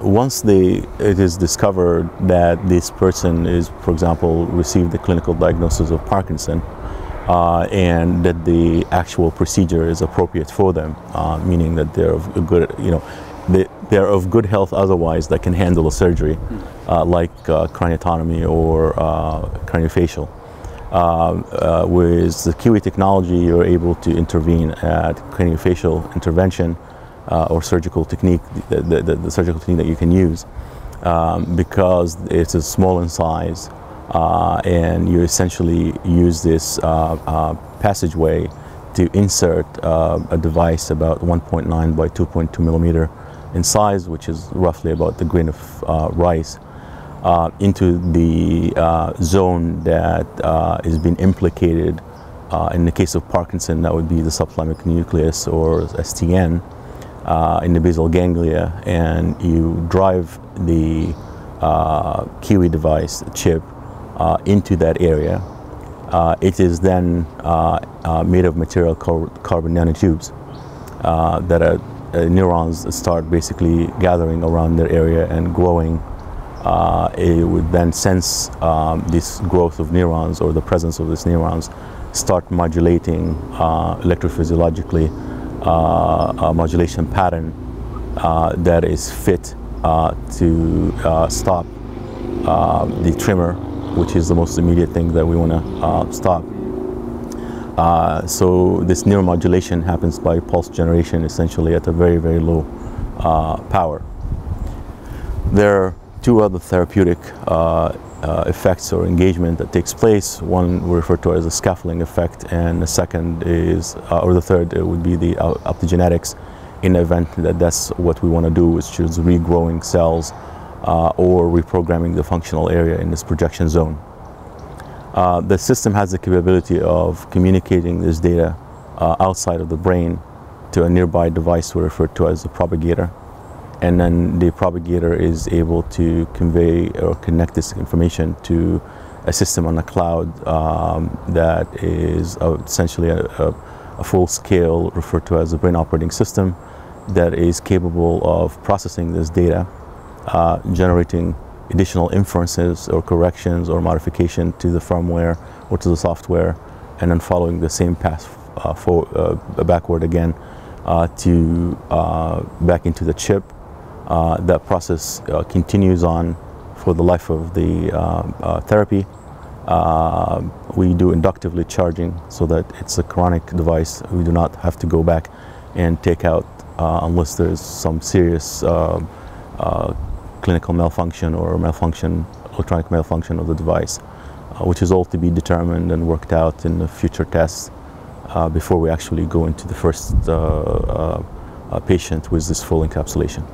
once they, it is discovered that this person is, for example, received the clinical diagnosis of Parkinson, uh, and that the actual procedure is appropriate for them, uh, meaning that they're of good, you know, they, they're of good health otherwise that can handle a surgery, uh, like uh, craniotomy or uh, craniofacial. Uh, uh, with the Kiwi technology, you're able to intervene at craniofacial intervention uh, or surgical technique, the, the, the, surgical technique that you can use, um, because it's a small in size, uh, and you essentially use this uh, uh, passageway to insert a device about 1.9 by 2.2 millimeter in size, which is roughly about the grain of rice. Uh, into the uh, zone that uh, is being implicated. in the case of Parkinson, that would be the subthalamic nucleus or STN in the basal ganglia, and you drive the Kiwi device chip into that area. it is then made of material called carbon nanotubes that are, neurons start basically gathering around their area and growing uh, it would then sense um, this growth of neurons or the presence of these neurons start modulating uh, electrophysiologically uh, modulation pattern uh, that is fit uh, to uh, stop the tremor, which is the most immediate thing that we want to stop. so this neuromodulation happens by pulse generation essentially at a very, very low power. There are two other therapeutic uh, uh, effects or engagement that takes place. One we refer to as a scaffolding effect, and the second is, uh, or the third would be the optogenetics in the event that that's what we want to do, which is regrowing cells uh, or reprogramming the functional area in this projection zone. Uh, the system has the capability of communicating this data uh, outside of the brain to a nearby device we refer to as the propagator and then the propagator is able to convey or connect this information to a system on the cloud um, that is uh, essentially a, a, a, full scale referred to as a brain operating system that is capable of processing this data, uh, generating additional inferences or corrections or modification to the firmware or to the software, and then following the same path uh, for, uh, backward again uh, to uh, back into the chip that process uh, continues on for the life of the uh, therapy. we do inductively charging so that it's a chronic device. We do not have to go back and take out unless there's some serious clinical malfunction or malfunction, electronic malfunction of the device, uh, which is all to be determined and worked out in the future tests uh, before we actually go into the first uh, patient with this full encapsulation.